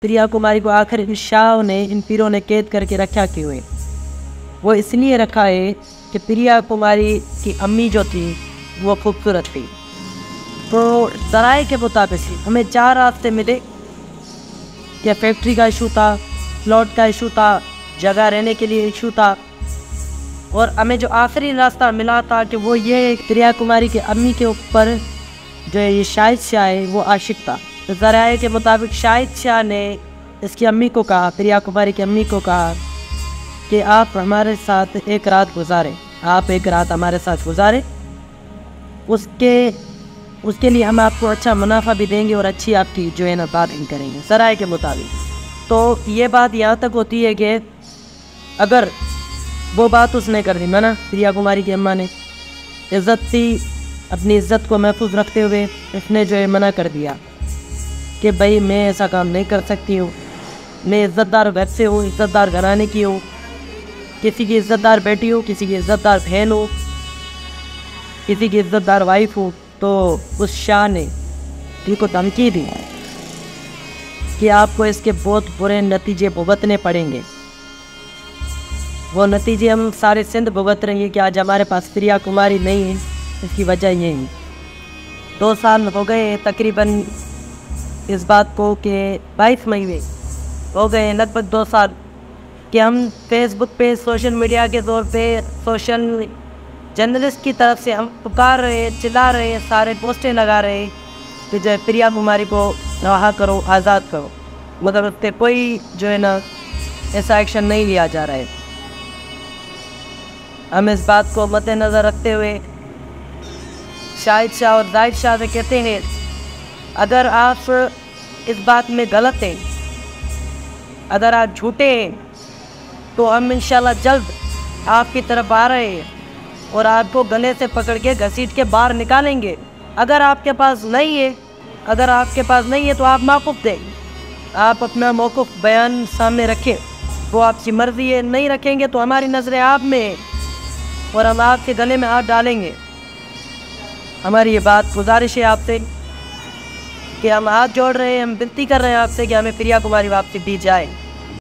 प्रिया कुमारी को आखिर इन शाह ने, इन पीरों ने कैद करके रखा क्यों है? वो इसलिए रखा है कि प्रिया कुमारी की अम्मी जो थी, वो खूबसूरत थी। तो जराए के मुताबिक हमें चार रास्ते मिले। कि फैक्ट्री का इशू था, प्लॉट का इशू था, जगह रहने के लिए इशू था? और हमें जो आखिरी रास्ता मिला था कि वो ये प्रिया कुमारी के अम्मी के ऊपर जो ये शाहिद शाह है वो आशिक था। जराए के मुताबिक शाहिद शाह ने इसकी अम्मी को कहा प्रिया कुमारी की अम्मी को कहा कि आप हमारे साथ एक रात गुजारें। आप एक रात हमारे साथ गुजारें। उसके उसके लिए हम आपको अच्छा मुनाफा भी देंगे और अच्छी आपकी जो है ना भी करेंगे। सराय के मुताबिक। तो ये बात यहाँ तक होती है कि अगर वो बात उसने कर दी, मना प्रिया कुमारी की अम्मा ने इज़्ज़त थी अपनी इज़्ज़त को महफूज रखते हुए उसने जो है मना कर दिया। कि भाई मैं ऐसा काम नहीं कर सकती हूँ। मैं इज़्ज़तदार घर से हूँ, इज़्ज़तदार घराने की हूँ। किसी की इज़्ज़तदार बेटी हो, किसी की इज़्ज़तदार बहन हो। किसी की इज़्ज़तदार वाइफ हो तो उस शाह ने दी को धमकी दी कि आपको इसके बहुत बुरे नतीजे भुगतने पड़ेंगे। वो नतीजे हम सारे सिंध भुगत रहे हैं कि आज हमारे पास प्रिया कुमारी नहीं है, इसकी वजह यही। दो साल हो गए, तकरीबन इस बात को कि बाईस मई में हो गए लगभग दो साल कि हम फेसबुक पे सोशल मीडिया के तौर पे सोशल जर्नलिस्ट की तरफ़ से हम पुकार रहे, चिल्ला रहे, सारे पोस्टें लगा रहे कि जो है प्रिया कुमारी को रहा करो, आज़ाद करो। मगर उस पर कोई जो है ना, ऐसा एक्शन नहीं लिया जा रहा है। हम इस बात को मद्देनज़र रखते हुए शाहिद शाह और जाहिद शाह से कहते हैं अगर आप इस बात में गलत हैं। अगर आप झूठे हैं तो हम इंशाल्लाह जल्द आपकी तरफ़ आ रहे हैं और आपको गले से पकड़ के घसीट के बाहर निकालेंगे। अगर आपके पास नहीं है, अगर आपके पास नहीं है तो आप मौकूफ़ दें। आप अपना मौकूफ़ बयान सामने रखें। वो आपकी मर्ज़ी है, नहीं रखेंगे तो हमारी नज़रें आप में है और हम आपके गले में हाथ डालेंगे। हमारी ये बात गुजारिश है आपसे। कि हम हाथ जोड़ रहे हैं, हम विनती कर रहे हैं आपसे कि हमें प्रिया कुमारी वापसी दी जाए।